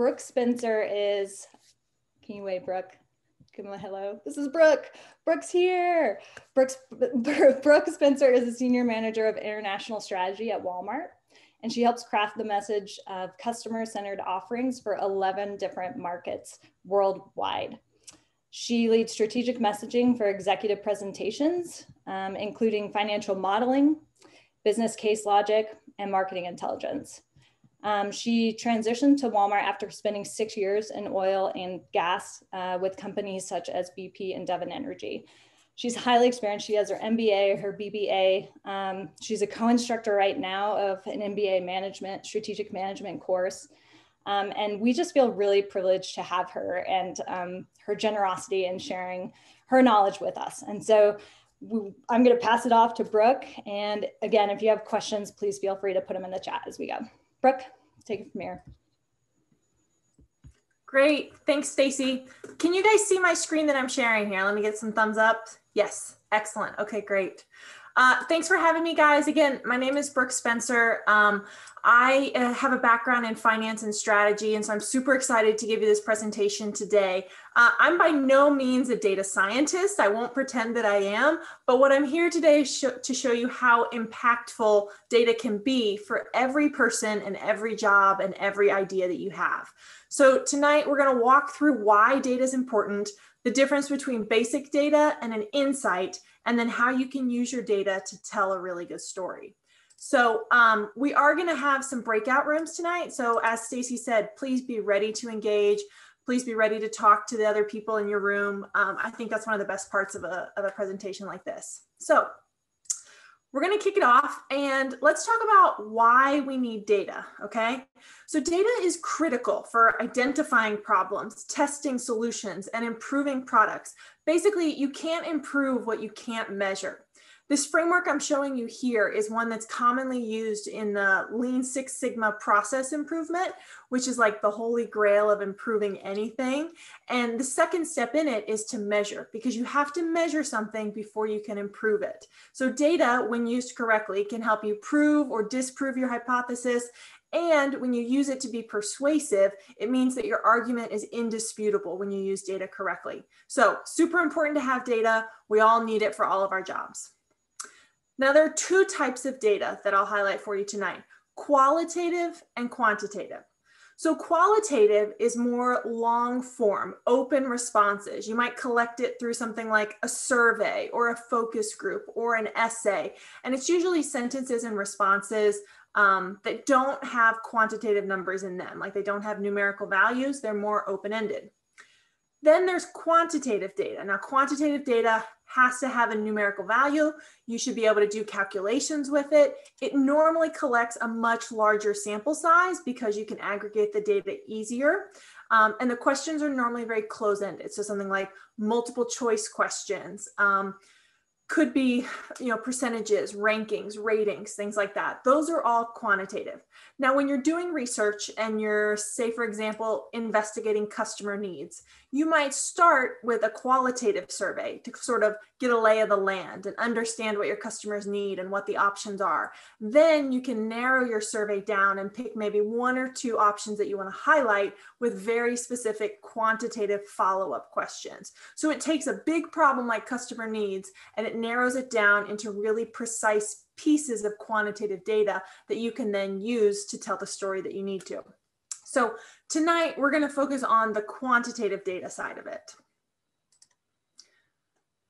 Brooke Spenser is, can you wave, Brooke? Give him a hello. This is Brooke. Brooke's here. Brooke's, Brooke Spenser is a senior manager of international strategy at Walmart, and she helps craft the message of customer centered offerings for 11 different markets worldwide. She leads strategic messaging for executive presentations, um, including financial modeling, business case logic, and marketing intelligence. Um, she transitioned to Walmart after spending six years in oil and gas uh, with companies such as BP and Devon Energy. She's highly experienced. She has her MBA, her BBA. Um, she's a co-instructor right now of an MBA management, strategic management course. Um, and we just feel really privileged to have her and um, her generosity in sharing her knowledge with us. And so we, I'm going to pass it off to Brooke. And again, if you have questions, please feel free to put them in the chat as we go. Brooke, take it from here. Great. Thanks, Stacy. Can you guys see my screen that I'm sharing here? Let me get some thumbs up. Yes. Excellent. Okay, great. Uh, thanks for having me, guys. Again, my name is Brooke Spenser. Um, I uh, have a background in finance and strategy, and so I'm super excited to give you this presentation today. Uh, I'm by no means a data scientist. I won't pretend that I am, but what I'm here today is sh to show you how impactful data can be for every person and every job and every idea that you have. So tonight we're going to walk through why data is important, the difference between basic data and an insight, and then how you can use your data to tell a really good story. So um, we are going to have some breakout rooms tonight. So as Stacy said, please be ready to engage. Please be ready to talk to the other people in your room. Um, I think that's one of the best parts of a, of a presentation like this. So we're going to kick it off and let's talk about why we need data. Okay. So, data is critical for identifying problems, testing solutions, and improving products. Basically, you can't improve what you can't measure. This framework I'm showing you here is one that's commonly used in the Lean Six Sigma process improvement, which is like the holy grail of improving anything. And the second step in it is to measure because you have to measure something before you can improve it. So data, when used correctly, can help you prove or disprove your hypothesis and when you use it to be persuasive, it means that your argument is indisputable when you use data correctly. So, super important to have data. We all need it for all of our jobs. Now, there are two types of data that I'll highlight for you tonight qualitative and quantitative. So, qualitative is more long form, open responses. You might collect it through something like a survey or a focus group or an essay. And it's usually sentences and responses um, that don't have quantitative numbers in them, like they don't have numerical values, they're more open ended. Then there's quantitative data. Now, quantitative data has to have a numerical value. You should be able to do calculations with it. It normally collects a much larger sample size because you can aggregate the data easier. Um, and the questions are normally very close-ended. So something like multiple choice questions, um, could be you know percentages rankings ratings things like that those are all quantitative now when you're doing research and you're say for example investigating customer needs you might start with a qualitative survey to sort of get a lay of the land and understand what your customers need and what the options are then you can narrow your survey down and pick maybe one or two options that you want to highlight with very specific quantitative follow-up questions so it takes a big problem like customer needs and it narrows it down into really precise pieces of quantitative data that you can then use to tell the story that you need to. So tonight we're going to focus on the quantitative data side of it.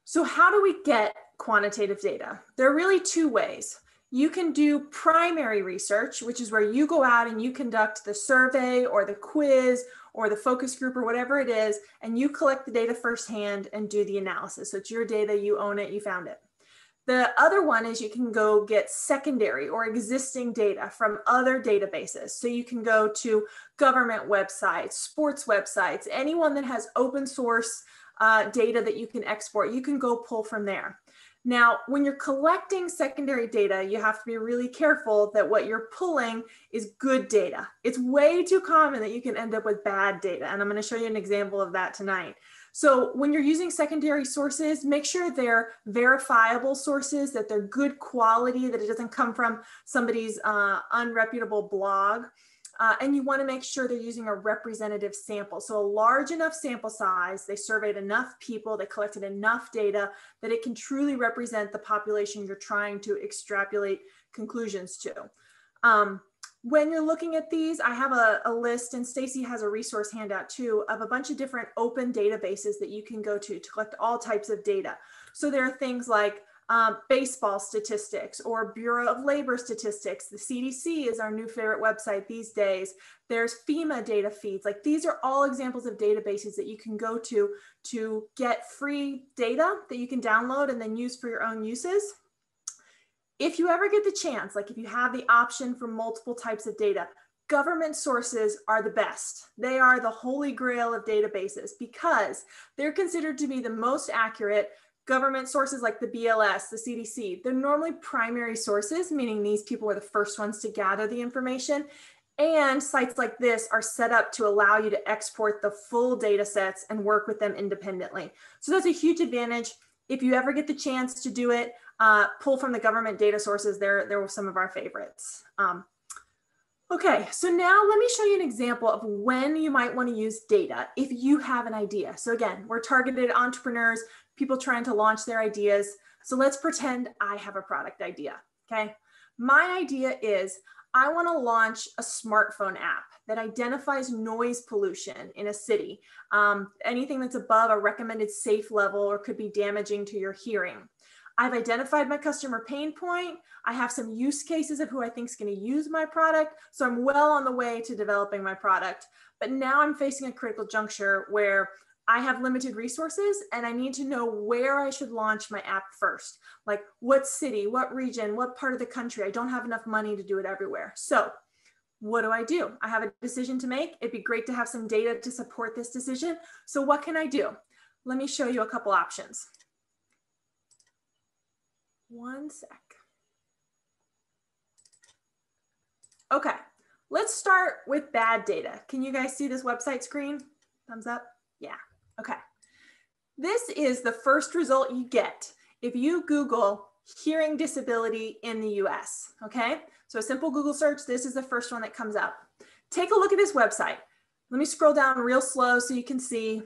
So how do we get quantitative data? There are really two ways. You can do primary research, which is where you go out and you conduct the survey or the quiz or the focus group or whatever it is, and you collect the data firsthand and do the analysis. So it's your data, you own it, you found it. The other one is you can go get secondary or existing data from other databases. So you can go to government websites, sports websites, anyone that has open source uh, data that you can export, you can go pull from there. Now, when you're collecting secondary data, you have to be really careful that what you're pulling is good data. It's way too common that you can end up with bad data. And I'm going to show you an example of that tonight. So when you're using secondary sources, make sure they're verifiable sources, that they're good quality, that it doesn't come from somebody's uh, unreputable blog. Uh, and you want to make sure they're using a representative sample. So a large enough sample size, they surveyed enough people, they collected enough data that it can truly represent the population you're trying to extrapolate conclusions to. Um, when you're looking at these, I have a, a list and Stacy has a resource handout too of a bunch of different open databases that you can go to to collect all types of data. So there are things like um, baseball statistics or Bureau of Labor statistics. The CDC is our new favorite website these days. There's FEMA data feeds. Like these are all examples of databases that you can go to to get free data that you can download and then use for your own uses. If you ever get the chance, like if you have the option for multiple types of data, government sources are the best. They are the holy grail of databases because they're considered to be the most accurate government sources like the BLS, the CDC, they're normally primary sources, meaning these people were the first ones to gather the information. And sites like this are set up to allow you to export the full data sets and work with them independently. So that's a huge advantage. If you ever get the chance to do it, uh, pull from the government data sources. They're, they're some of our favorites. Um, Okay, so now let me show you an example of when you might want to use data if you have an idea. So again, we're targeted entrepreneurs, people trying to launch their ideas. So let's pretend I have a product idea, okay? My idea is I want to launch a smartphone app that identifies noise pollution in a city, um, anything that's above a recommended safe level or could be damaging to your hearing. I've identified my customer pain point. I have some use cases of who I think is going to use my product. So I'm well on the way to developing my product. But now I'm facing a critical juncture where I have limited resources and I need to know where I should launch my app first. Like what city, what region, what part of the country. I don't have enough money to do it everywhere. So what do I do? I have a decision to make. It'd be great to have some data to support this decision. So what can I do? Let me show you a couple options. One sec. Okay, let's start with bad data. Can you guys see this website screen? Thumbs up? Yeah, okay. This is the first result you get if you Google hearing disability in the US, okay? So a simple Google search, this is the first one that comes up. Take a look at this website. Let me scroll down real slow so you can see.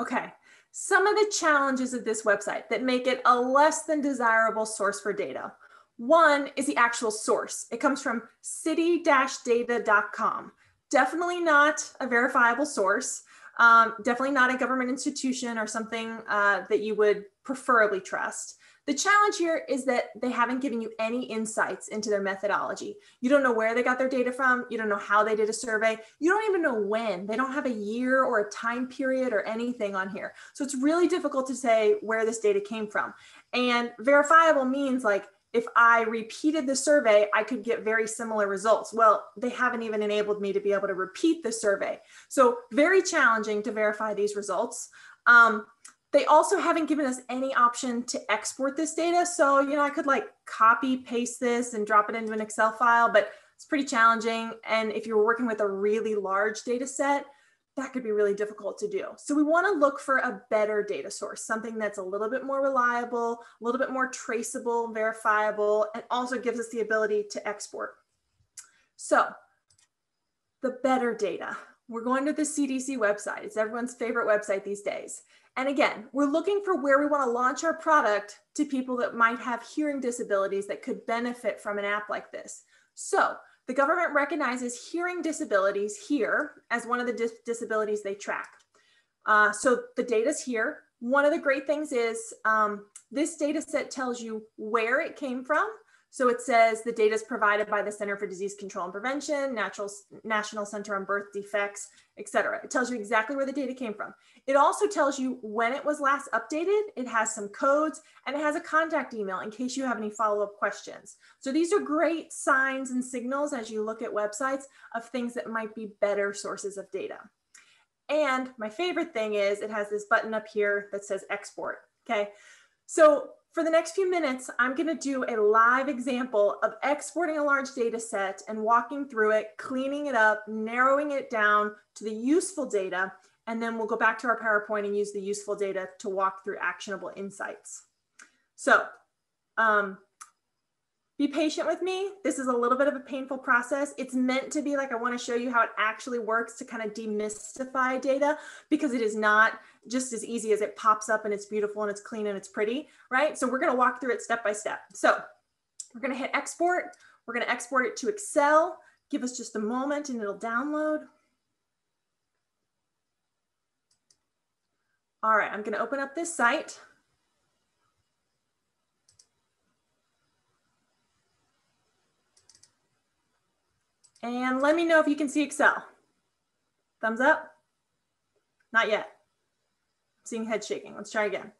Okay, some of the challenges of this website that make it a less than desirable source for data. One is the actual source. It comes from city-data.com. Definitely not a verifiable source. Um, definitely not a government institution or something uh, that you would preferably trust. The challenge here is that they haven't given you any insights into their methodology. You don't know where they got their data from. You don't know how they did a survey. You don't even know when. They don't have a year or a time period or anything on here. So it's really difficult to say where this data came from. And verifiable means like if I repeated the survey, I could get very similar results. Well, they haven't even enabled me to be able to repeat the survey. So very challenging to verify these results. Um, they also haven't given us any option to export this data. So, you know, I could like copy paste this and drop it into an Excel file, but it's pretty challenging. And if you're working with a really large data set, that could be really difficult to do. So we want to look for a better data source, something that's a little bit more reliable, a little bit more traceable, verifiable, and also gives us the ability to export. So the better data. We're going to the CDC website. It's everyone's favorite website these days. And again, we're looking for where we want to launch our product to people that might have hearing disabilities that could benefit from an app like this. So the government recognizes hearing disabilities here as one of the dis disabilities they track. Uh, so the data's here. One of the great things is um, this data set tells you where it came from so it says the data is provided by the Center for Disease Control and Prevention, Natural, National Center on Birth Defects, et cetera. It tells you exactly where the data came from. It also tells you when it was last updated. It has some codes and it has a contact email in case you have any follow-up questions. So these are great signs and signals as you look at websites of things that might be better sources of data. And my favorite thing is it has this button up here that says export, okay? So for the next few minutes, I'm gonna do a live example of exporting a large data set and walking through it, cleaning it up, narrowing it down to the useful data, and then we'll go back to our PowerPoint and use the useful data to walk through actionable insights. So um, be patient with me. This is a little bit of a painful process. It's meant to be like, I want to show you how it actually works to kind of demystify data because it is not just as easy as it pops up and it's beautiful and it's clean and it's pretty, right? So we're going to walk through it step by step. So we're going to hit export. We're going to export it to Excel. Give us just a moment and it'll download. All right, I'm going to open up this site. And let me know if you can see Excel. Thumbs up? Not yet. Seeing head shaking. Let's try again.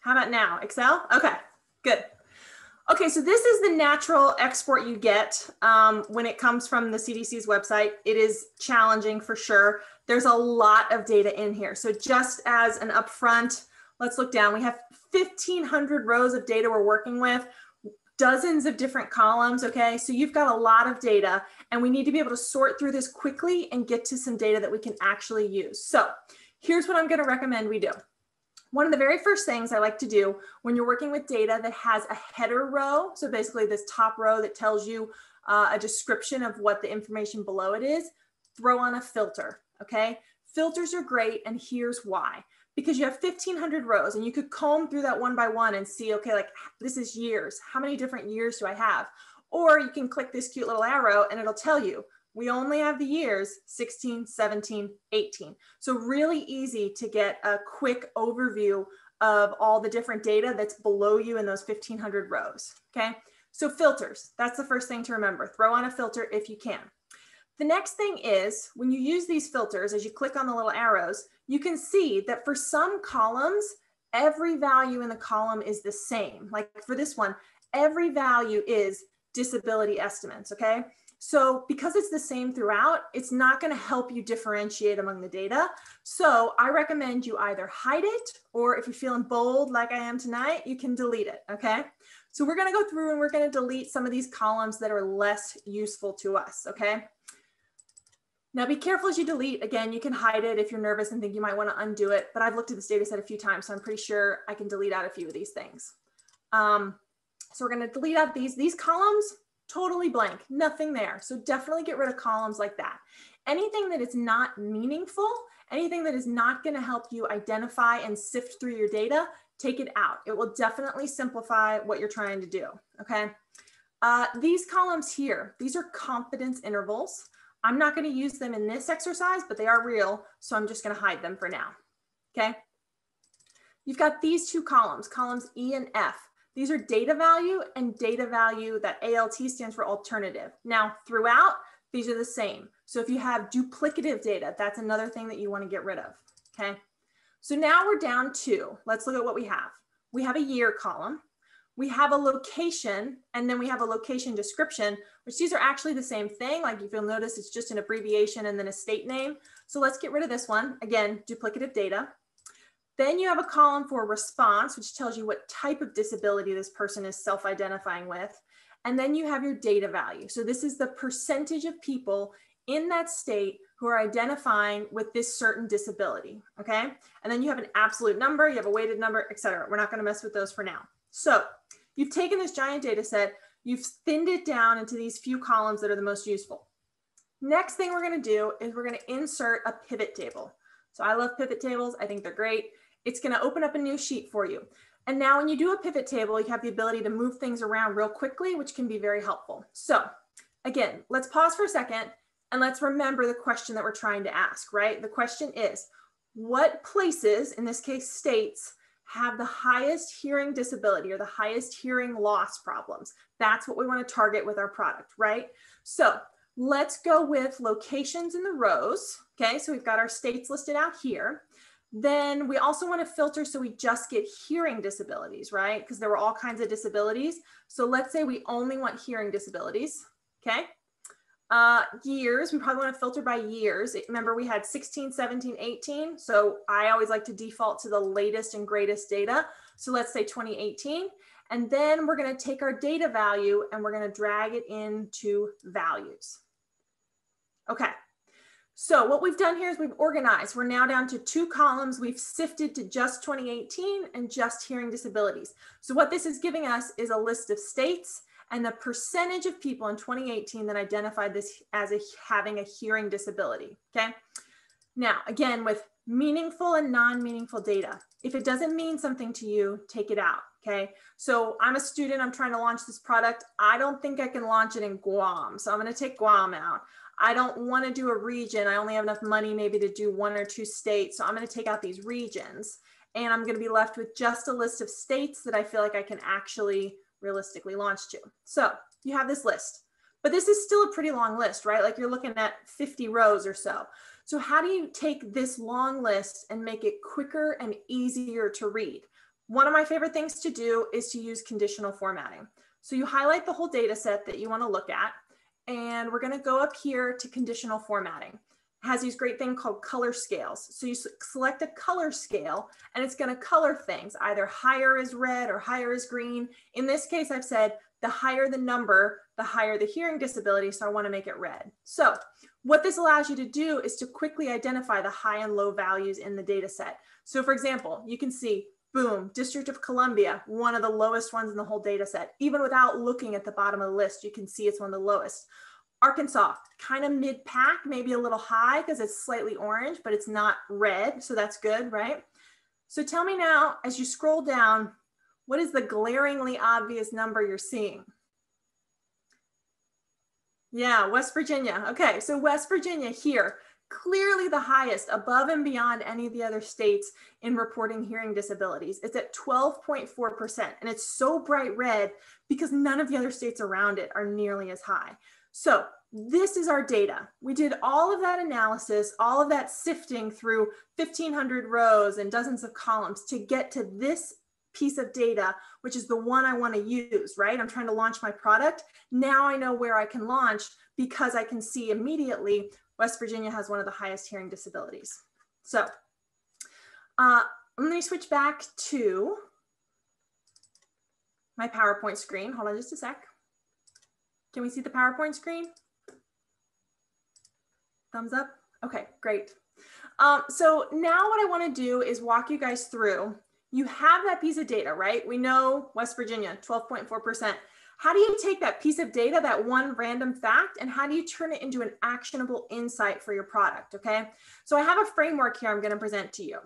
How about now? Excel? Okay, good. Okay, so this is the natural export you get um, when it comes from the CDC's website. It is challenging for sure. There's a lot of data in here. So just as an upfront, let's look down. We have 1,500 rows of data we're working with dozens of different columns, okay? So you've got a lot of data and we need to be able to sort through this quickly and get to some data that we can actually use. So here's what I'm gonna recommend we do. One of the very first things I like to do when you're working with data that has a header row, so basically this top row that tells you uh, a description of what the information below it is, throw on a filter, okay? Filters are great and here's why because you have 1500 rows and you could comb through that one by one and see, okay, like this is years. How many different years do I have? Or you can click this cute little arrow and it'll tell you, we only have the years 16, 17, 18. So really easy to get a quick overview of all the different data that's below you in those 1500 rows, okay? So filters, that's the first thing to remember. Throw on a filter if you can. The next thing is when you use these filters, as you click on the little arrows, you can see that for some columns, every value in the column is the same. Like for this one, every value is disability estimates, okay? So because it's the same throughout, it's not gonna help you differentiate among the data. So I recommend you either hide it, or if you're feeling bold like I am tonight, you can delete it, okay? So we're gonna go through and we're gonna delete some of these columns that are less useful to us, okay? Now be careful as you delete. Again, you can hide it if you're nervous and think you might want to undo it, but I've looked at this data set a few times, so I'm pretty sure I can delete out a few of these things. Um, so we're going to delete out these, these columns, totally blank, nothing there. So definitely get rid of columns like that. Anything that is not meaningful, anything that is not going to help you identify and sift through your data, take it out. It will definitely simplify what you're trying to do. Okay. Uh, these columns here, these are confidence intervals. I'm not going to use them in this exercise, but they are real. So I'm just going to hide them for now. Okay. You've got these two columns, columns E and F. These are data value and data value that ALT stands for alternative. Now throughout, these are the same. So if you have duplicative data, that's another thing that you want to get rid of. Okay. So now we're down to, let's look at what we have. We have a year column we have a location and then we have a location description, which these are actually the same thing. Like if you'll notice, it's just an abbreviation and then a state name. So let's get rid of this one. Again, duplicative data. Then you have a column for response, which tells you what type of disability this person is self-identifying with. And then you have your data value. So this is the percentage of people in that state who are identifying with this certain disability, okay? And then you have an absolute number, you have a weighted number, et cetera. We're not gonna mess with those for now. So you've taken this giant data set, you've thinned it down into these few columns that are the most useful. Next thing we're gonna do is we're gonna insert a pivot table. So I love pivot tables, I think they're great. It's gonna open up a new sheet for you. And now when you do a pivot table, you have the ability to move things around real quickly, which can be very helpful. So again, let's pause for a second and let's remember the question that we're trying to ask, right? The question is, what places, in this case states, have the highest hearing disability or the highest hearing loss problems. That's what we want to target with our product, right? So let's go with locations in the rows. Okay, so we've got our states listed out here. Then we also want to filter so we just get hearing disabilities, right? Because there were all kinds of disabilities. So let's say we only want hearing disabilities. Okay. Uh, years, we probably want to filter by years. Remember, we had 16, 17, 18. So I always like to default to the latest and greatest data. So let's say 2018. And then we're going to take our data value and we're going to drag it into values. Okay. So what we've done here is we've organized. We're now down to two columns. We've sifted to just 2018 and just hearing disabilities. So what this is giving us is a list of states and the percentage of people in 2018 that identified this as a, having a hearing disability, okay? Now, again, with meaningful and non-meaningful data, if it doesn't mean something to you, take it out, okay? So I'm a student, I'm trying to launch this product. I don't think I can launch it in Guam, so I'm gonna take Guam out. I don't want to do a region. I only have enough money maybe to do one or two states. So I'm going to take out these regions and I'm going to be left with just a list of states that I feel like I can actually realistically launch to. So you have this list, but this is still a pretty long list, right? Like you're looking at 50 rows or so. So how do you take this long list and make it quicker and easier to read? One of my favorite things to do is to use conditional formatting. So you highlight the whole data set that you want to look at and we're gonna go up here to conditional formatting. Has these great thing called color scales. So you select a color scale and it's gonna color things, either higher is red or higher is green. In this case, I've said the higher the number, the higher the hearing disability, so I wanna make it red. So what this allows you to do is to quickly identify the high and low values in the data set. So for example, you can see boom, District of Columbia, one of the lowest ones in the whole data set. Even without looking at the bottom of the list, you can see it's one of the lowest. Arkansas, kind of mid pack, maybe a little high because it's slightly orange, but it's not red. So that's good, right? So tell me now, as you scroll down, what is the glaringly obvious number you're seeing? Yeah, West Virginia. Okay, so West Virginia here, clearly the highest above and beyond any of the other states in reporting hearing disabilities. It's at 12.4%. And it's so bright red because none of the other states around it are nearly as high. So this is our data. We did all of that analysis, all of that sifting through 1500 rows and dozens of columns to get to this piece of data, which is the one I want to use, right? I'm trying to launch my product. Now I know where I can launch because I can see immediately West Virginia has one of the highest hearing disabilities. So uh, let me switch back to my PowerPoint screen. Hold on just a sec. Can we see the PowerPoint screen? Thumbs up? Okay, great. Um, so now what I wanna do is walk you guys through. You have that piece of data, right? We know West Virginia, 12.4%. How do you take that piece of data, that one random fact, and how do you turn it into an actionable insight for your product? Okay. So I have a framework here I'm going to present to you.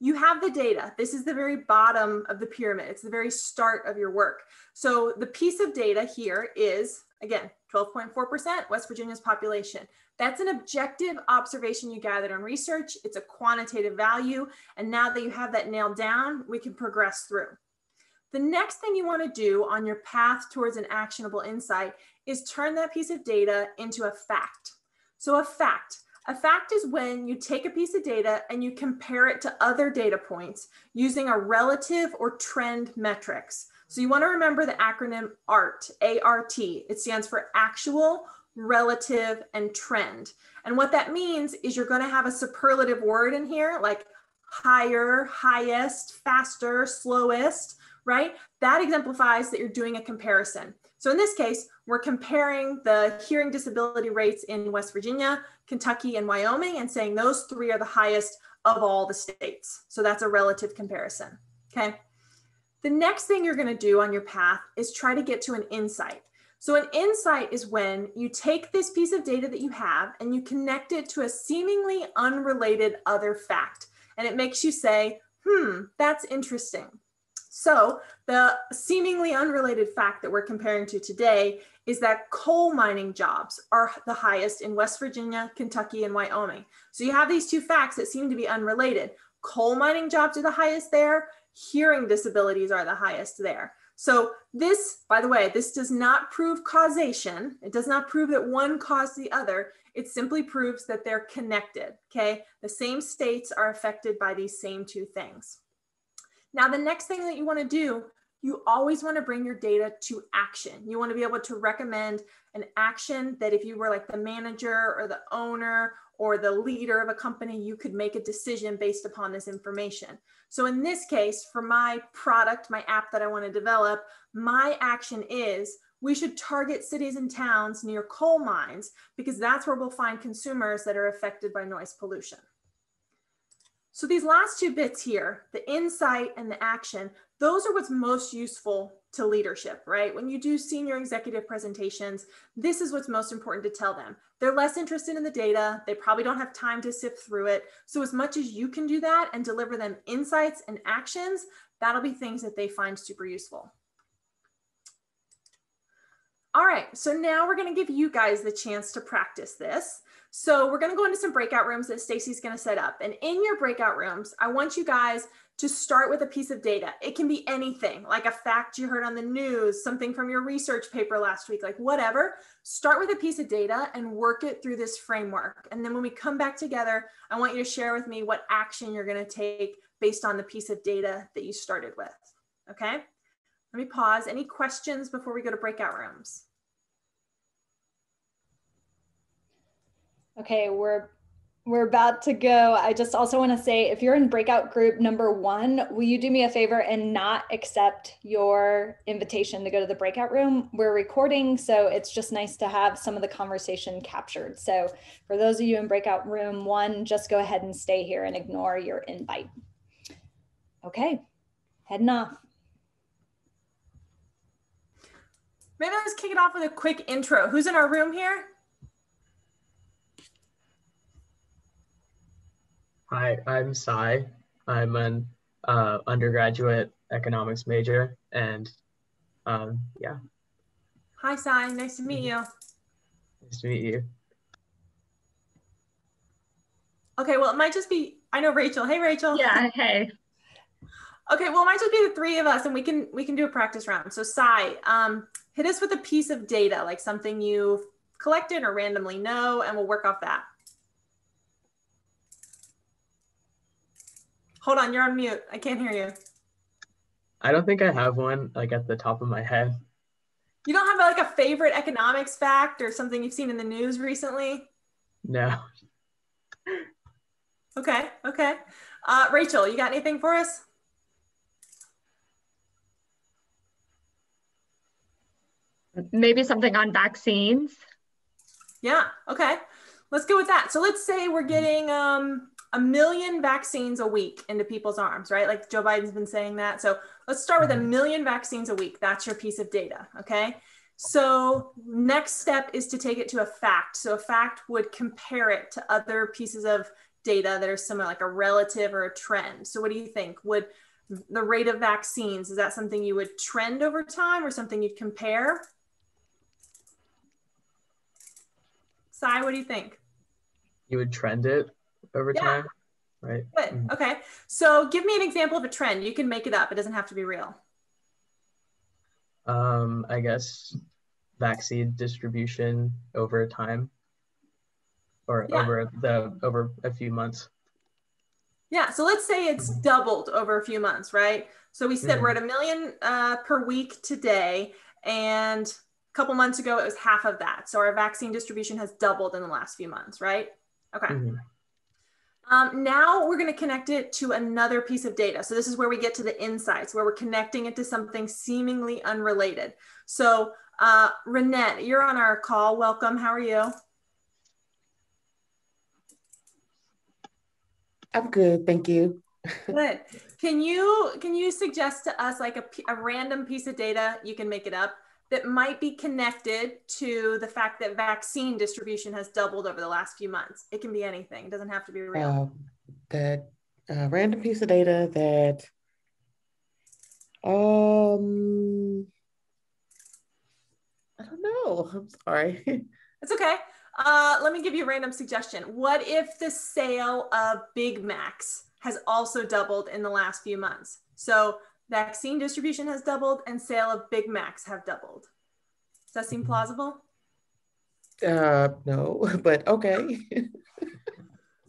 You have the data. This is the very bottom of the pyramid. It's the very start of your work. So the piece of data here is, again, 12.4% West Virginia's population. That's an objective observation you gathered on research. It's a quantitative value. And now that you have that nailed down, we can progress through. The next thing you want to do on your path towards an actionable insight is turn that piece of data into a fact. So, a fact. A fact is when you take a piece of data and you compare it to other data points using a relative or trend metrics. So, you want to remember the acronym ART, A R T. It stands for actual, relative, and trend. And what that means is you're going to have a superlative word in here like higher, highest, faster, slowest right? That exemplifies that you're doing a comparison. So in this case, we're comparing the hearing disability rates in West Virginia, Kentucky, and Wyoming and saying those three are the highest of all the states. So that's a relative comparison, okay? The next thing you're gonna do on your path is try to get to an insight. So an insight is when you take this piece of data that you have and you connect it to a seemingly unrelated other fact. And it makes you say, hmm, that's interesting. So the seemingly unrelated fact that we're comparing to today is that coal mining jobs are the highest in West Virginia, Kentucky, and Wyoming. So you have these two facts that seem to be unrelated. Coal mining jobs are the highest there, hearing disabilities are the highest there. So this, by the way, this does not prove causation. It does not prove that one caused the other. It simply proves that they're connected, okay? The same states are affected by these same two things. Now, the next thing that you want to do, you always want to bring your data to action. You want to be able to recommend an action that if you were like the manager or the owner or the leader of a company, you could make a decision based upon this information. So in this case, for my product, my app that I want to develop, my action is we should target cities and towns near coal mines because that's where we'll find consumers that are affected by noise pollution. So these last two bits here, the insight and the action, those are what's most useful to leadership, right? When you do senior executive presentations, this is what's most important to tell them. They're less interested in the data. They probably don't have time to sift through it. So as much as you can do that and deliver them insights and actions, that'll be things that they find super useful. All right, so now we're gonna give you guys the chance to practice this. So we're gonna go into some breakout rooms that Stacy's gonna set up. And in your breakout rooms, I want you guys to start with a piece of data. It can be anything, like a fact you heard on the news, something from your research paper last week, like whatever. Start with a piece of data and work it through this framework. And then when we come back together, I want you to share with me what action you're going to take based on the piece of data that you started with. Okay? Let me pause. Any questions before we go to breakout rooms? Okay, we're we're about to go. I just also want to say if you're in breakout group number one, will you do me a favor and not accept your invitation to go to the breakout room? We're recording, so it's just nice to have some of the conversation captured. So for those of you in breakout room one, just go ahead and stay here and ignore your invite. Okay, heading off. Maybe let's kick it off with a quick intro. Who's in our room here? Hi, I'm Sai. I'm an uh, undergraduate economics major, and um, yeah. Hi, Sai. Nice to meet you. Nice to meet you. Okay, well, it might just be. I know Rachel. Hey, Rachel. Yeah. Hey. Okay, well, it might just be the three of us, and we can we can do a practice round. So, Sai, um, hit us with a piece of data, like something you've collected or randomly know, and we'll work off that. Hold on, you're on mute. I can't hear you. I don't think I have one like at the top of my head. You don't have like a favorite economics fact or something you've seen in the news recently? No. Okay, okay. Uh, Rachel, you got anything for us? Maybe something on vaccines. Yeah, okay. Let's go with that. So let's say we're getting um, a million vaccines a week into people's arms, right? Like Joe Biden's been saying that. So let's start with a mm-hmm. million vaccines a week. That's your piece of data, okay? So next step is to take it to a fact. So a fact would compare it to other pieces of data that are similar, like a relative or a trend. So what do you think? Would the rate of vaccines, is that something you would trend over time or something you'd compare? Sai, what do you think? You would trend it over yeah. time, right? Good. Mm-hmm. Okay. So give me an example of a trend. You can make it up. It doesn't have to be real. Um, I guess vaccine distribution over time or yeah. over the over a few months. Yeah, so let's say it's doubled over a few months, right? So we said mm-hmm. we're at a million uh, per week today, and a couple months ago it was half of that. So our vaccine distribution has doubled in the last few months, right? Okay. Mm-hmm. Um, now we're going to connect it to another piece of data. So this is where we get to the insights, where we're connecting it to something seemingly unrelated. So uh, Renette, you're on our call. Welcome. How are you? I'm good, thank you. good. Can you can you suggest to us like a, a random piece of data? You can make it up that might be connected to the fact that vaccine distribution has doubled over the last few months. It can be anything. It doesn't have to be real. Uh, that uh, random piece of data that um I don't know. I'm sorry. it's okay. Uh, let me give you a random suggestion. What if the sale of Big Macs has also doubled in the last few months? So vaccine distribution has doubled and sale of Big Macs have doubled. Does that seem plausible? Uh, no, but okay.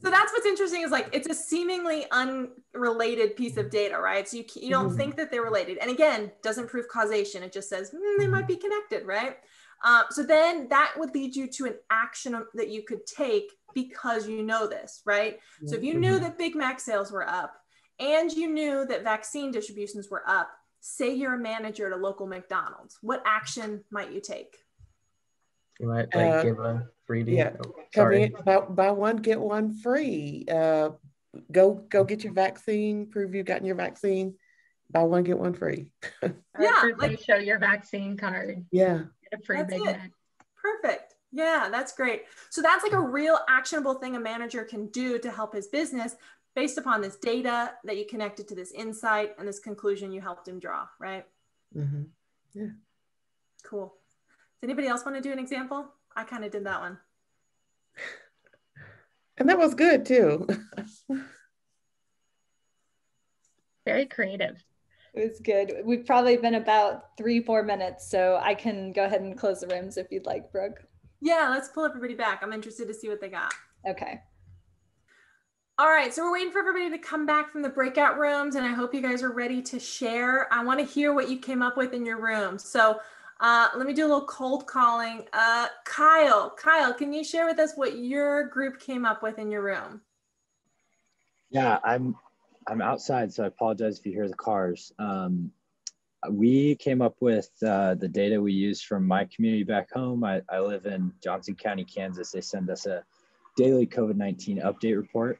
so that's what's interesting is like it's a seemingly unrelated piece of data, right? So you you don't mm-hmm. think that they're related, and again, doesn't prove causation. It just says mm, they might be connected, right? Uh, so then that would lead you to an action that you could take because you know this, right? So if you knew mm-hmm. that Big Mac sales were up, and you knew that vaccine distributions were up, say you're a manager at a local McDonald's, what action might you take? You might like Uh, give a freebie. yeah. Oh, Come sorry. in, buy, buy one, get one free. Uh, go go get your vaccine, prove you've gotten your vaccine. Buy one, get one free. Yeah, like- show your vaccine card, Yeah. get a free That's Big it. Mac. Perfect. Yeah, that's great. So that's like a real actionable thing a manager can do to help his business based upon this data that you connected to this insight and this conclusion you helped him draw, right? hmm Cool. Does anybody else want to do an example? I kind of did that one. And that was good too. Very creative. It was good. We've probably been about three, four minutes, so I can go ahead and close the rooms if you'd like, Brooke. Yeah, let's pull everybody back. I'm interested to see what they got. Okay. All right, so we're waiting for everybody to come back from the breakout rooms, and I hope you guys are ready to share. I want to hear what you came up with in your room. So uh, let me do a little cold calling. Uh, Kyle, Kyle, can you share with us what your group came up with in your room? Yeah, I'm I'm outside, so I apologize if you hear the cars. Um, we came up with uh, the data we use from my community back home. I, I live in Johnson County, Kansas. They send us a daily COVID 19 update report.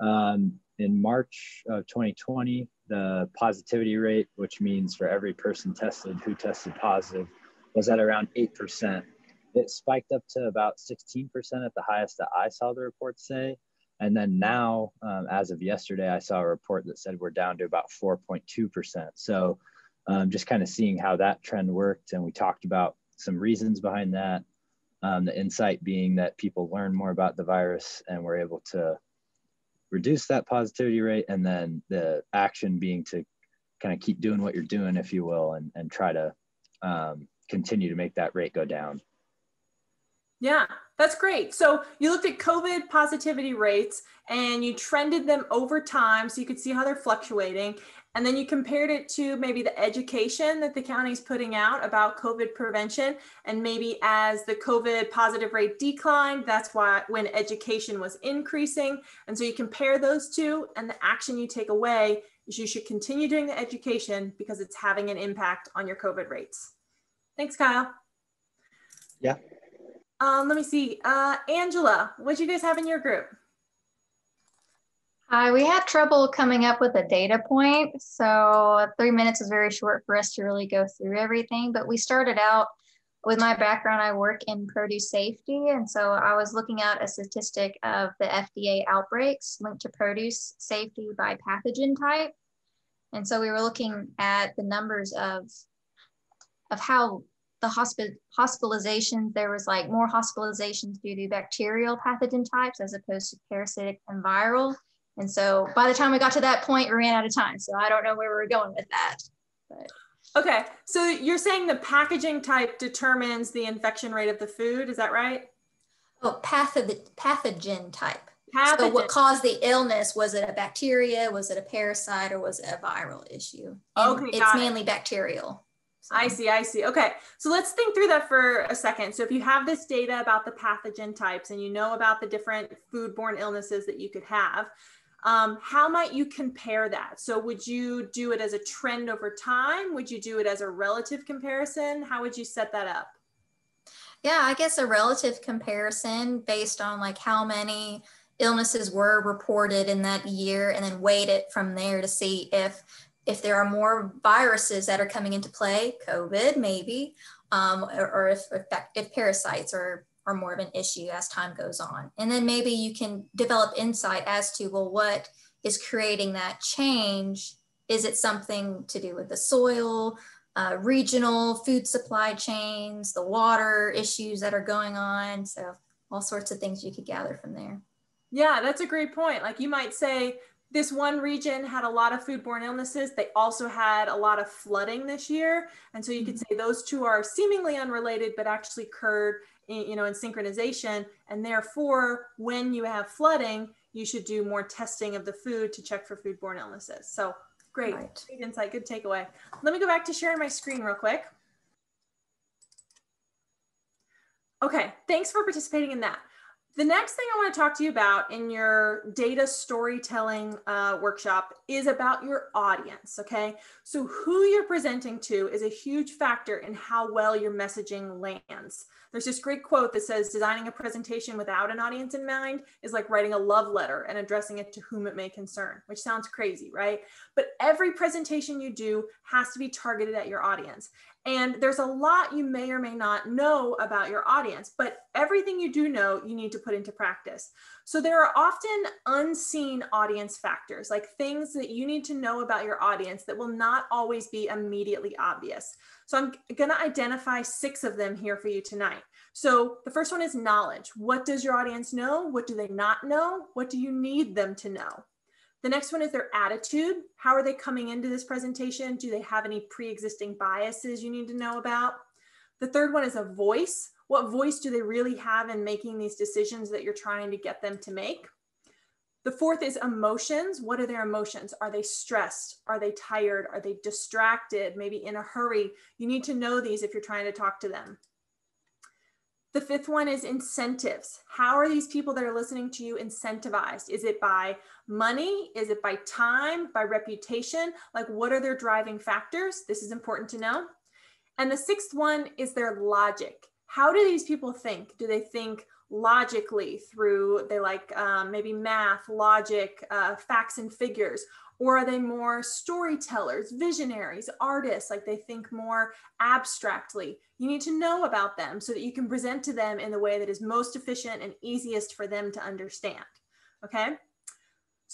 Um, in March of 2020, the positivity rate, which means for every person tested who tested positive, was at around 8%. It spiked up to about 16% at the highest that I saw the report say. And then now, um, as of yesterday, I saw a report that said we're down to about 4.2%. So um, just kind of seeing how that trend worked. And we talked about some reasons behind that. Um, the insight being that people learn more about the virus and we're able to reduce that positivity rate. And then the action being to kind of keep doing what you're doing, if you will, and, and try to um, continue to make that rate go down. Yeah, that's great. So you looked at COVID positivity rates and you trended them over time so you could see how they're fluctuating. And then you compared it to maybe the education that the county's putting out about COVID prevention. And maybe as the COVID positive rate declined, that's why when education was increasing. And so you compare those two, and the action you take away is you should continue doing the education because it's having an impact on your COVID rates. Thanks, Kyle. Yeah. Um, let me see. Uh, Angela, what do you guys have in your group? Hi, we had trouble coming up with a data point. So three minutes is very short for us to really go through everything. But we started out with my background, I work in produce safety. And so I was looking at a statistic of the FDA outbreaks linked to produce safety by pathogen type. And so we were looking at the numbers of, of how the hospital hospitalizations, there was like more hospitalizations due to bacterial pathogen types as opposed to parasitic and viral. And so by the time we got to that point, we ran out of time. So I don't know where we were going with that. But Okay, so you're saying the packaging type determines the infection rate of the food, is that right? oh, pathogen, pathogen type. So what caused the illness? Was it a bacteria? Was it a parasite? Or was it a viral issue? And Okay, it's it. mainly bacterial. So- I see, I see. Okay, so let's think through that for a second. So if you have this data about the pathogen types and you know about the different foodborne illnesses that you could have, um, how might you compare that? So would you do it as a trend over time? Would you do it as a relative comparison? How would you set that up? Yeah, I guess a relative comparison based on like how many illnesses were reported in that year and then weight it from there to see if if there are more viruses that are coming into play, COVID maybe, um, or, or if, if if parasites are are more of an issue as time goes on. And then maybe you can develop insight as to well what is creating that change. Is it something to do with the soil, uh, regional food supply chains, the water issues that are going on. So, all sorts of things you could gather from there. Yeah, that's a great point. Like you might say, this one region had a lot of foodborne illnesses. They also had a lot of flooding this year. And so you could say those two are seemingly unrelated, but actually occurred you know, in synchronization. And therefore, when you have flooding, you should do more testing of the food to check for foodborne illnesses. So great, Right. great insight, good takeaway. Let me go back to sharing my screen real quick. Okay, thanks for participating in that. The next thing I want to talk to you about in your data storytelling uh, workshop is about your audience. Okay. So, who you're presenting to is a huge factor in how well your messaging lands. There's this great quote that says designing a presentation without an audience in mind is like writing a love letter and addressing it to whom it may concern, which sounds crazy, right? But every presentation you do has to be targeted at your audience. And there's a lot you may or may not know about your audience, but everything you do know, you need to put into practice. So there are often unseen audience factors, like things that you need to know about your audience that will not always be immediately obvious. So I'm going to identify six of them here for you tonight. So the first one is knowledge. What does your audience know? What do they not know? What do you need them to know? The next one is their attitude. How are they coming into this presentation? Do they have any pre-existing biases you need to know about? The third one is a voice. What voice do they really have in making these decisions that you're trying to get them to make? The fourth is emotions. What are their emotions? Are they stressed? Are they tired? Are they distracted? Maybe in a hurry? You need to know these if you're trying to talk to them. The fifth one is incentives. How are these people that are listening to you incentivized? Is it by money? Is it by time, by reputation? Like, what are their driving factors? This is important to know. And the sixth one is their logic. How do these people think? Do they think logically through, they like um, maybe math, logic, uh, facts and figures? Or are they more storytellers, visionaries, artists? Like they think more abstractly. You need to know about them so that you can present to them in the way that is most efficient and easiest for them to understand. Okay.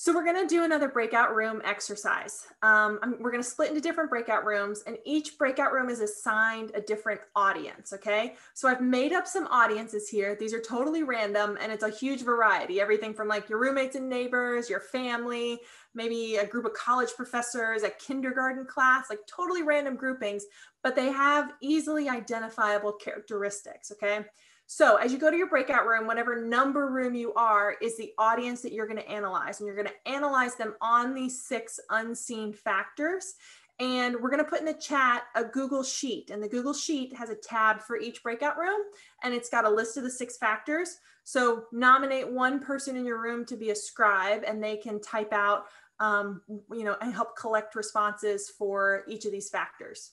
So we're to do another breakout room exercise. Um, we're to split into different breakout rooms and each breakout room is assigned a different audience. Okay. So I've made up some audiences here. These are totally random and it's a huge variety. Everything from like your roommates and neighbors, your family, maybe a group of college professors, a kindergarten class, like totally random groupings, but they have easily identifiable characteristics. Okay. So as you go to your breakout room, whatever number room you are is the audience that you're going to analyze. And you're going to analyze them on these six unseen factors. And we're going to put in the chat a Google Sheet. And the Google Sheet has a tab for each breakout room. And it's got a list of the six factors. So nominate one person in your room to be a scribe and they can type out, um, you know, and help collect responses for each of these factors.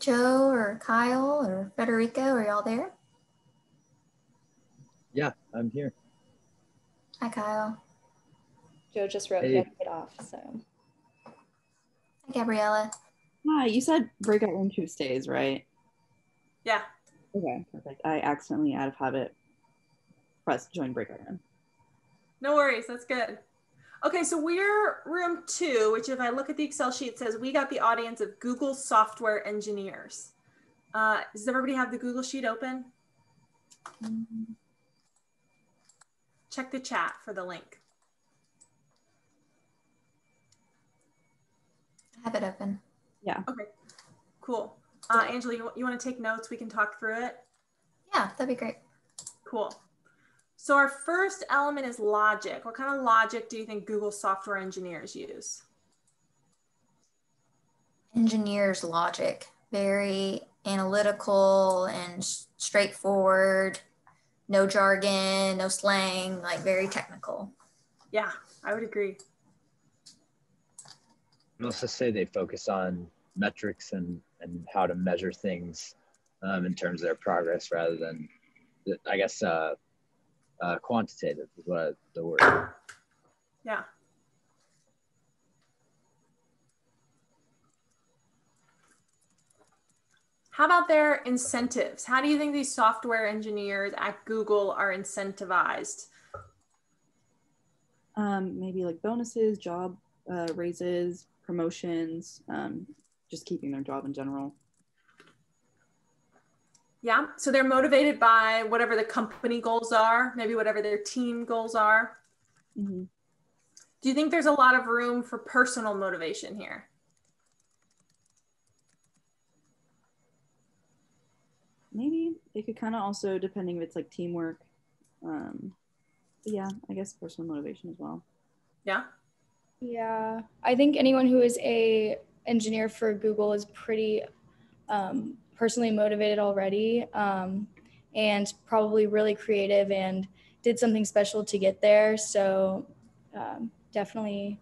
Joe or Kyle or Federico, are y'all there? Yeah, I'm here. Hi, Kyle. Joe just wrote Hey. get off, so. Hi, Gabriella. Hi, you said breakout room Tuesdays, right? Yeah. Okay, perfect. I accidentally out of habit pressed join breakout room. No worries. That's good. Okay, so we're room two, which if I look at the Excel sheet, says we got the audience of Google software engineers. Uh, does everybody have the Google sheet open? Check the chat for the link. I have it open. Yeah. Okay, cool. Uh, Angela, you, you want to take notes? We can talk through it. Yeah, that'd be great. Cool. So our first element is logic. What kind of logic do you think Google software engineers use? Engineer's logic, very analytical and s- straightforward. No jargon, no slang, like very technical. Yeah, I would agree. Let's just say they focus on metrics and, and how to measure things um, in terms of their progress rather than, I guess, uh, uh, quantitative is what I, the word. Yeah. How about their incentives? How do you think these software engineers at Google are incentivized? Um, maybe like bonuses, job uh, raises, promotions, um, just keeping their job in general. Yeah, so they're motivated by whatever the company goals are, maybe whatever their team goals are. hmm Do you think there's a lot of room for personal motivation here? Maybe it could kind of also, depending if it's like teamwork. Um, yeah, I guess personal motivation as well. Yeah. Yeah, I think anyone who is a engineer for Google is pretty um, personally motivated already um, and probably really creative and did something special to get there. So um, definitely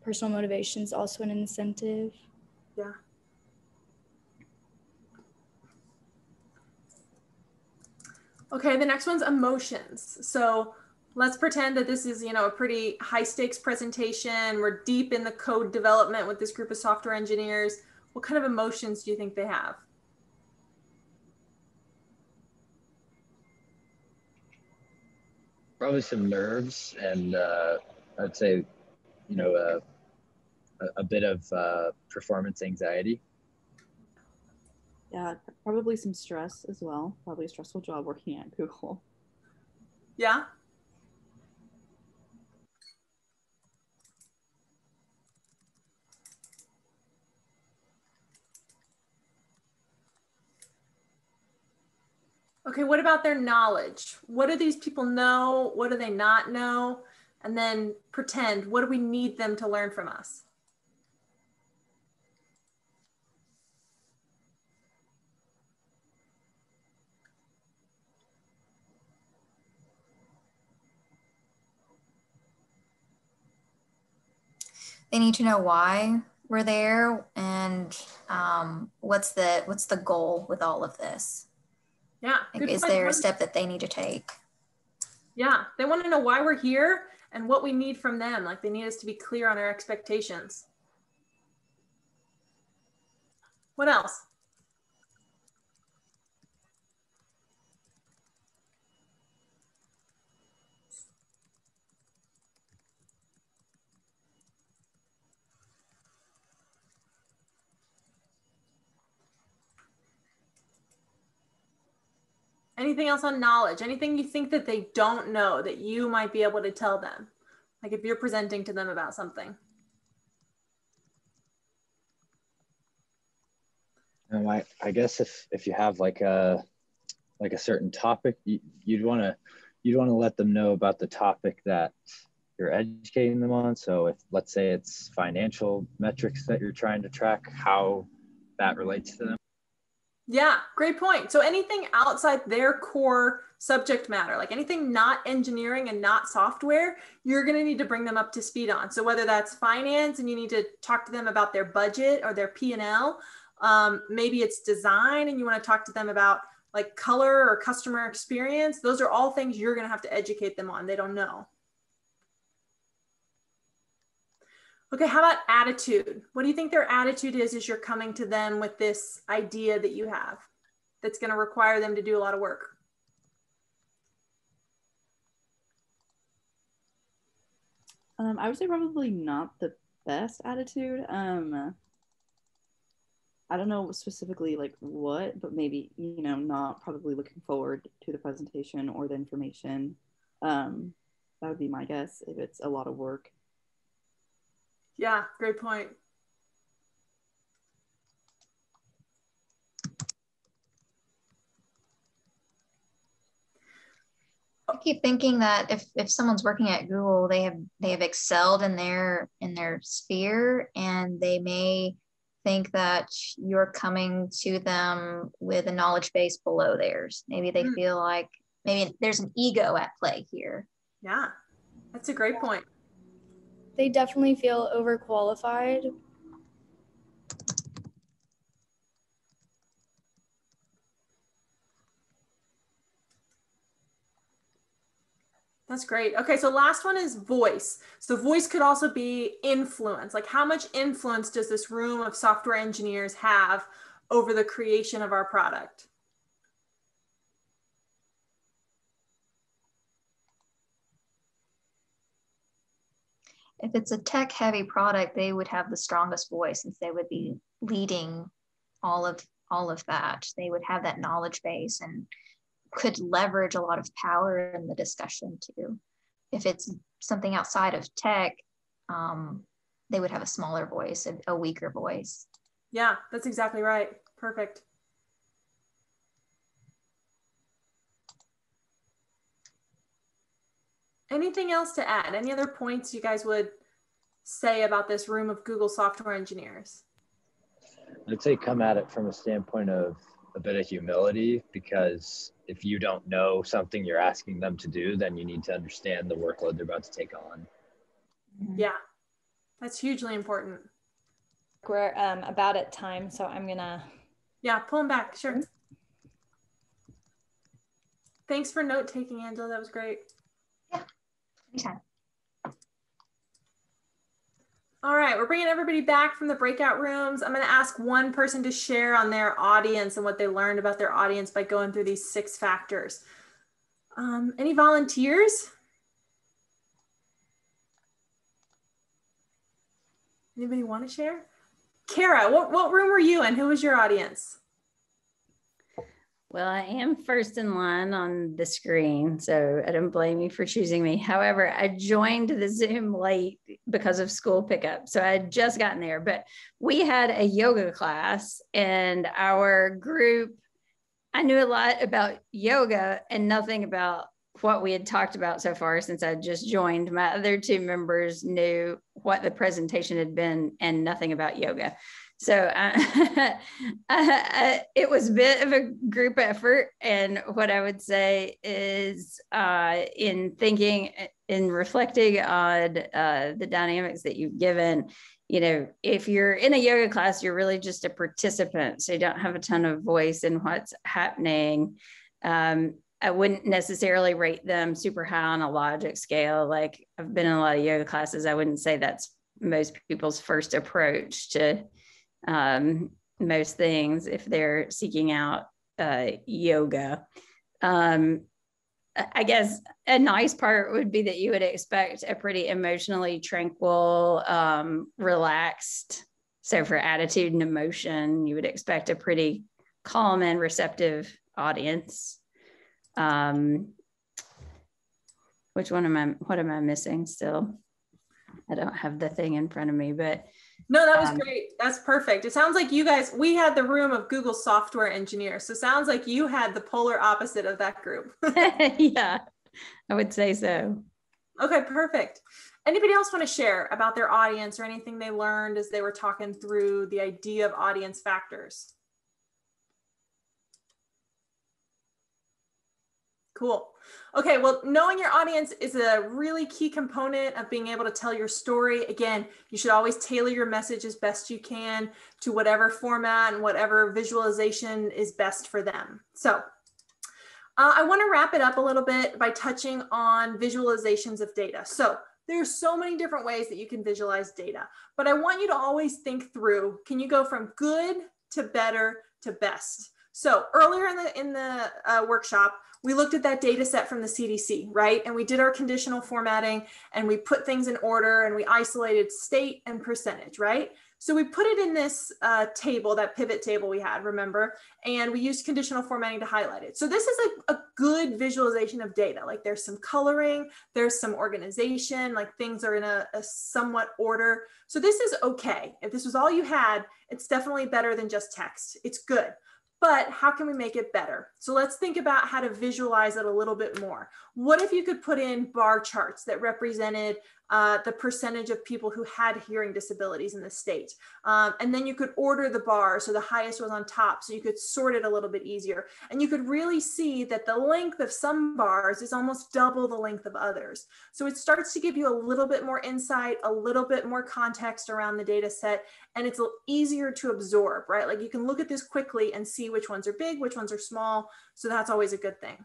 personal motivation is also an incentive. Yeah. Okay, the next one's emotions. So let's pretend that this is, you know, a pretty high stakes presentation. We're deep in the code development with this group of software engineers. What kind of emotions do you think they have? Probably some nerves and uh, I'd say, you know, uh, a, a bit of uh, performance anxiety. Yeah, probably some stress as well. Probably a stressful job working at Google. Yeah. Okay, what about their knowledge? What do these people know? What do they not know? And then pretend, what do we need them to learn from us? They need to know why we're there and um, what's the what's the goal with all of this. Yeah. Like, is there a step that they need to take? Yeah, they want to know why we're here and what we need from them. Like they need us to be clear on our expectations. What else? Anything else on knowledge? Anything you think that they don't know that you might be able to tell them? Like if you're presenting to them about something. Um, I, I guess if, if you have like a like a certain topic, you, you'd want to you'd want to let them know about the topic that you're educating them on. So if let's say it's financial metrics that you're trying to track, how that relates to them. Yeah, great point. So anything outside their core subject matter, like anything not engineering and not software, you're going to need to bring them up to speed on. So whether that's finance and you need to talk to them about their budget or their P&L, um, maybe it's design and you want to talk to them about like color or customer experience. Those are all things you're going to have to educate them on. They don't know. Okay, how about attitude? What do you think their attitude is as you're coming to them with this idea that you have that's going to require them to do a lot of work? Um, I would say probably not the best attitude. Um, I don't know specifically like what, but maybe you know, not probably looking forward to the presentation or the information. Um, that would be my guess if it's a lot of work. Yeah, great point. I keep thinking that if if someone's working at Google, they have they have excelled in their in their sphere, and they may think that you're coming to them with a knowledge base below theirs. Maybe they mm. feel like maybe there's an ego at play here. Yeah, that's a great point they definitely feel overqualified. That's great. Okay, so last one is voice. So voice could also be influence. Like how much influence does this room of software engineers have over the creation of our product? If it's a tech heavy product, they would have the strongest voice since they would be leading all of all of that. They would have that knowledge base and could leverage a lot of power in the discussion too. If it's something outside of tech, um, they would have a smaller voice, a, a weaker voice. Yeah, that's exactly right. Perfect. Anything else to add? Any other points you guys would say about this room of Google software engineers? I'd say come at it from a standpoint of a bit of humility because if you don't know something you're asking them to do, then you need to understand the workload they're about to take on. Yeah, that's hugely important. We're um, about at time, so I'm gonna. Yeah, pull them back. Sure. Thanks for note taking, Angela. That was great. Anytime. All right, we're bringing everybody back from the breakout rooms. I'm going to ask one person to share on their audience and what they learned about their audience by going through these six factors. Um, any volunteers? Anybody want to share? Kara, what, what room were you in? Who was your audience? Well, I am first in line on the screen, so I don't blame you for choosing me. However, I joined the Zoom late because of school pickup. So I had just gotten there, but we had a yoga class, and our group, I knew a lot about yoga and nothing about what we had talked about so far since I just joined. My other two members knew what the presentation had been and nothing about yoga. So uh, uh, it was a bit of a group effort. And what I would say is uh, in thinking, in reflecting on uh, the dynamics that you've given, you know, if you're in a yoga class, you're really just a participant. So you don't have a ton of voice in what's happening. Um, I wouldn't necessarily rate them super high on a logic scale. Like I've been in a lot of yoga classes. I wouldn't say that's most people's first approach to um, most things if they're seeking out uh, yoga. Um, I guess a nice part would be that you would expect a pretty emotionally tranquil, um, relaxed. So for attitude and emotion, you would expect a pretty calm and receptive audience. Um, which one am I? What am I missing still? I don't have the thing in front of me, but no, that was um, great. That's perfect. It sounds like you guys, we had the room of Google software engineers. So sounds like you had the polar opposite of that group. yeah, I would say so. Okay, perfect. Anybody else want to share about their audience or anything they learned as they were talking through the idea of audience factors? Cool. Okay, well, knowing your audience is a really key component of being able to tell your story. Again, you should always tailor your message as best you can to whatever format and whatever visualization is best for them. So uh, I want to wrap it up a little bit by touching on visualizations of data. So there's so many different ways that you can visualize data, but I want you to always think through, can you go from good to better to best? So earlier in the, in the uh, workshop, we looked at that data set from the CDC, right? And we did our conditional formatting and we put things in order and we isolated state and percentage, right? So we put it in this uh, table, that pivot table we had, remember? And we used conditional formatting to highlight it. So this is a, a good visualization of data. Like there's some coloring, there's some organization, like things are in a, a somewhat order. So this is okay. If this was all you had, it's definitely better than just text. It's good but how can we make it better? So let's think about how to visualize it a little bit more. What if you could put in bar charts that represented uh, the percentage of people who had hearing disabilities in the state? Um, and then you could order the bars, so the highest was on top, so you could sort it a little bit easier. And you could really see that the length of some bars is almost double the length of others. So it starts to give you a little bit more insight, a little bit more context around the data set, and it's easier to absorb, right? Like you can look at this quickly and see which ones are big, which ones are small. So that's always a good thing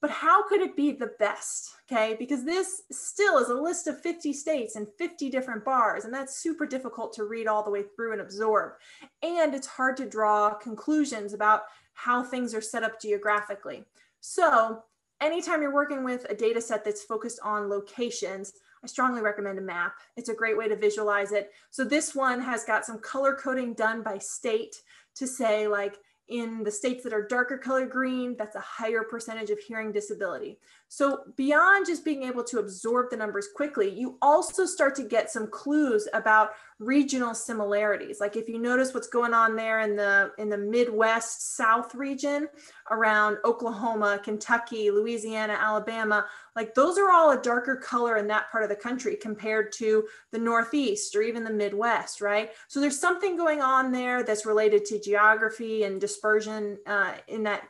but how could it be the best? Okay, because this still is a list of 50 states and 50 different bars, and that's super difficult to read all the way through and absorb. And it's hard to draw conclusions about how things are set up geographically. So, anytime you're working with a data set that's focused on locations, I strongly recommend a map. It's a great way to visualize it. So, this one has got some color coding done by state to say, like, in the states that are darker color green, that's a higher percentage of hearing disability. So beyond just being able to absorb the numbers quickly, you also start to get some clues about regional similarities. Like if you notice what's going on there in the in the Midwest South region around Oklahoma, Kentucky, Louisiana, Alabama, like those are all a darker color in that part of the country compared to the Northeast or even the Midwest, right? So there's something going on there that's related to geography and dispersion uh, in that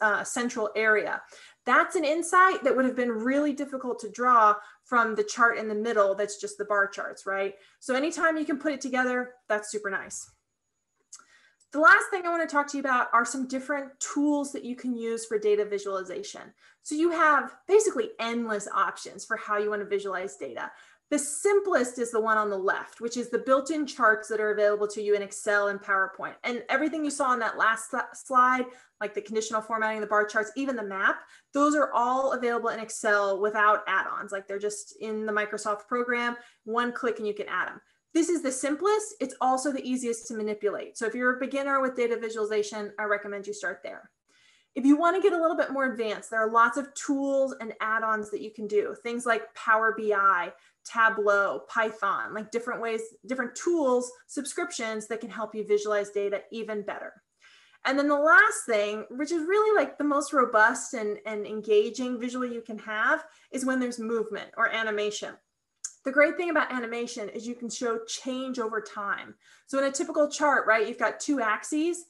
uh, central area. That's an insight that would have been really difficult to draw from the chart in the middle that's just the bar charts, right? So anytime you can put it together, that's super nice. The last thing I want to talk to you about are some different tools that you can use for data visualization. So you have basically endless options for how you want to visualize data. The simplest is the one on the left, which is the built-in charts that are available to you in Excel and PowerPoint. And everything you saw on that last slide, like the conditional formatting, the bar charts, even the map, those are all available in Excel without add-ons. Like they're just in the Microsoft program, one click and you can add them. This is the simplest. It's also the easiest to manipulate. So if you're a beginner with data visualization, I recommend you start there. If you want to get a little bit more advanced, there are lots of tools and add-ons that you can do. Things like Power BI, Tableau, Python, like different ways, different tools, subscriptions that can help you visualize data even better. And then the last thing, which is really like the most robust and, and engaging visual you can have, is when there's movement or animation. The great thing about animation is you can show change over time. So in a typical chart, right, you've got two axes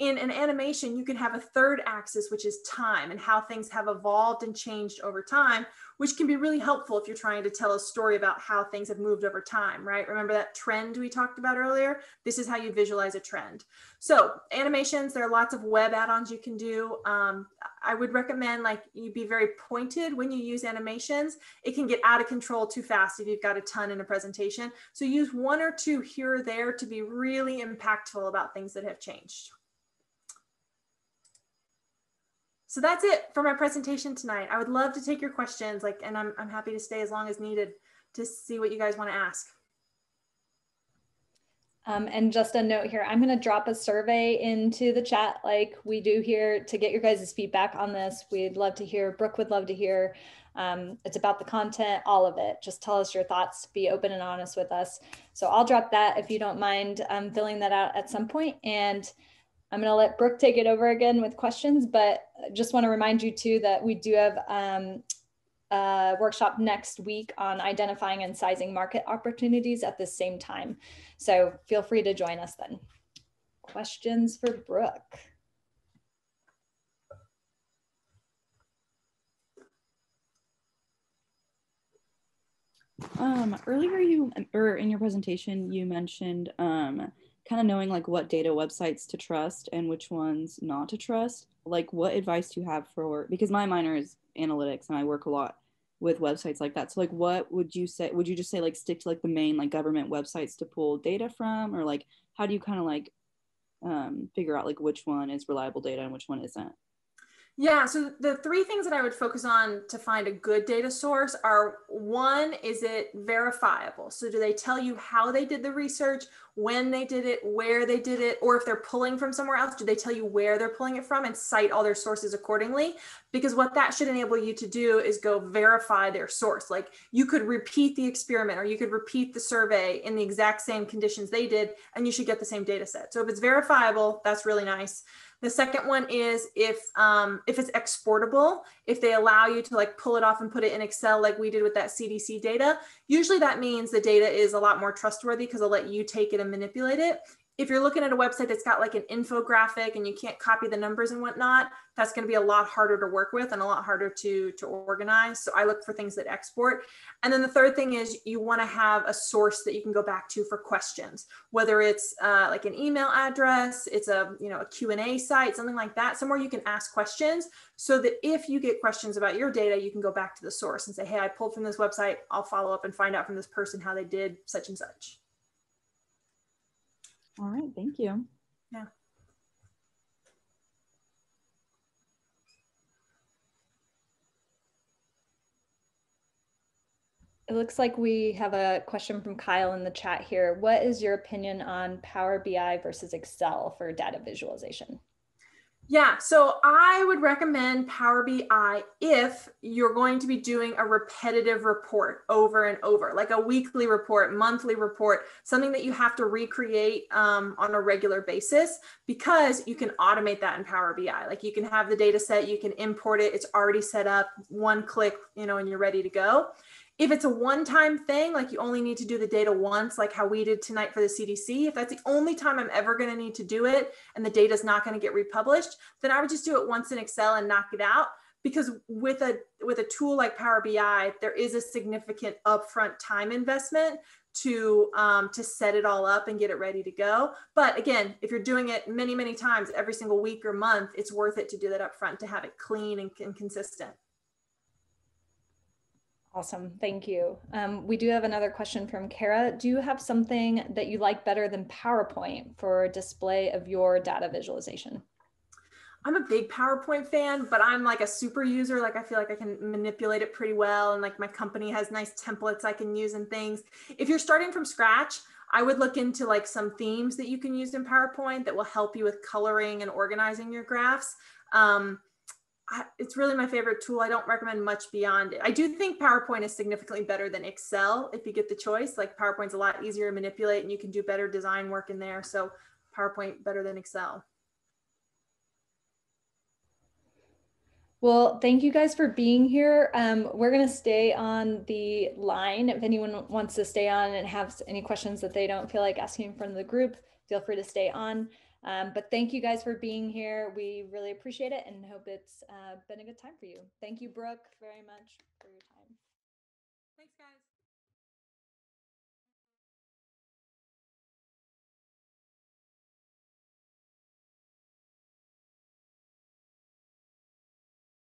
in an animation, you can have a third axis, which is time and how things have evolved and changed over time, which can be really helpful if you're trying to tell a story about how things have moved over time, right? Remember that trend we talked about earlier? This is how you visualize a trend. So animations, there are lots of web add-ons you can do. Um, I would recommend like you be very pointed when you use animations. It can get out of control too fast if you've got a ton in a presentation. So use one or two here or there to be really impactful about things that have changed. So that's it for my presentation tonight. I would love to take your questions, like, and I'm, I'm happy to stay as long as needed to see what you guys want to ask. Um, and just a note here, I'm going to drop a survey into the chat like we do here to get your guys' feedback on this. We'd love to hear, Brooke would love to hear. Um, it's about the content, all of it. Just tell us your thoughts, be open and honest with us. So I'll drop that if you don't mind um, filling that out at some point. And I'm going to let Brooke take it over again with questions, but just want to remind you too that we do have um, a workshop next week on identifying and sizing market opportunities at the same time. So feel free to join us then. Questions for Brooke? Um, earlier you, or in your presentation, you mentioned um, kind of knowing like what data websites to trust and which ones not to trust like what advice do you have for because my minor is analytics and i work a lot with websites like that. So like what would you say would you just say like stick to like the main like government websites to pull data from? Or like how do you kind of like um, figure out like which one is reliable data and which one isn't yeah, so the three things that I would focus on to find a good data source are one, is it verifiable? So, do they tell you how they did the research, when they did it, where they did it, or if they're pulling from somewhere else, do they tell you where they're pulling it from and cite all their sources accordingly? Because what that should enable you to do is go verify their source. Like you could repeat the experiment or you could repeat the survey in the exact same conditions they did, and you should get the same data set. So, if it's verifiable, that's really nice. The second one is if um, if it's exportable, if they allow you to like pull it off and put it in Excel like we did with that CDC data, usually that means the data is a lot more trustworthy because they'll let you take it and manipulate it if you're looking at a website that's got like an infographic and you can't copy the numbers and whatnot, that's going to be a lot harder to work with and a lot harder to, to organize. So I look for things that export. And then the third thing is you want to have a source that you can go back to for questions, whether it's uh, like an email address, it's a, you know, a Q&A site, something like that, somewhere you can ask questions so that if you get questions about your data, you can go back to the source and say, hey, I pulled from this website. I'll follow up and find out from this person how they did such and such. All right, thank you. Yeah. It looks like we have a question from Kyle in the chat here. What is your opinion on Power BI versus Excel for data visualization? Yeah, so I would recommend Power BI if you're going to be doing a repetitive report over and over, like a weekly report, monthly report, something that you have to recreate um, on a regular basis, because you can automate that in Power BI. Like you can have the data set, you can import it, it's already set up, one click, you know, and you're ready to go If it's a one-time thing, like you only need to do the data once, like how we did tonight for the CDC, if that's the only time I'm ever going to need to do it and the data is not going to get republished, then I would just do it once in Excel and knock it out. Because with a with a tool like Power BI, there is a significant upfront time investment to um, to set it all up and get it ready to go. But again, if you're doing it many many times every single week or month, it's worth it to do that upfront to have it clean and, and consistent. Awesome, thank you. Um, we do have another question from Kara. Do you have something that you like better than PowerPoint for display of your data visualization? I'm a big PowerPoint fan, but I'm like a super user. Like I feel like I can manipulate it pretty well. And like my company has nice templates I can use and things. If you're starting from scratch, I would look into like some themes that you can use in PowerPoint that will help you with coloring and organizing your graphs. Um, it's really my favorite tool. I don't recommend much beyond it. I do think PowerPoint is significantly better than Excel if you get the choice. Like PowerPoint's a lot easier to manipulate and you can do better design work in there. So PowerPoint better than Excel. Well, thank you guys for being here. Um, we're going to stay on the line. If anyone wants to stay on and have any questions that they don't feel like asking of the group, feel free to stay on. Um, but thank you guys for being here. We really appreciate it and hope it's uh, been a good time for you. Thank you, Brooke, very much for your time.